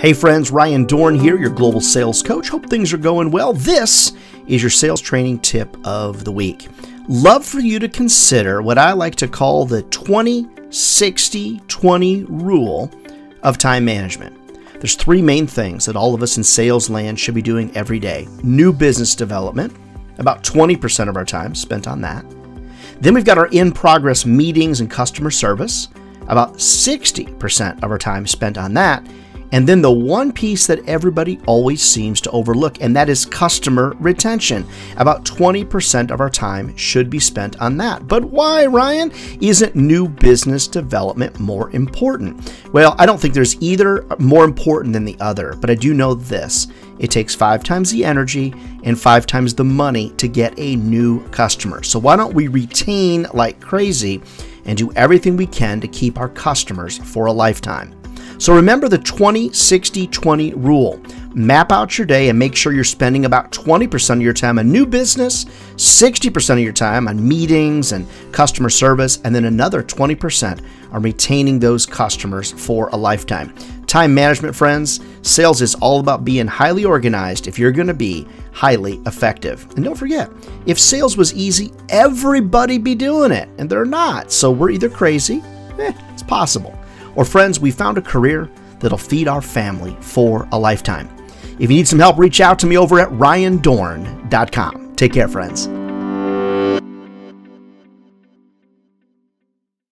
Hey friends, Ryan Dohrn here, your global sales coach. Hope things are going well. This is your sales training tip of the week. Love for you to consider what I like to call the 20 60 20 rule of time management. There's three main things that all of us in sales land should be doing every day new business development, about 20% of our time spent on that. Then we've got our in progress meetings and customer service, about 60% of our time spent on that. And then the one piece that everybody always seems to overlook, and that is customer retention. About 20% of our time should be spent on that. But why, Ryan? Isn't new business development more important? Well, I don't think there's either more important than the other, but I do know this. It takes five times the energy and five times the money to get a new customer. So why don't we retain like crazy and do everything we can to keep our customers for a lifetime? So remember the 20 60 20 rule. Map out your day and make sure you're spending about 20% of your time on new business, 60% of your time on meetings and customer service, and then another 20% on retaining those customers for a lifetime. Time management, friends, sales is all about being highly organized if you're going to be highly effective. And don't forget, if sales was easy, everybody be doing it, and they're not. So we're either crazy, eh, it's possible or friends, we found a career that'll feed our family for a lifetime. If you need some help, reach out to me over at ryandohrn.com. Take care, friends.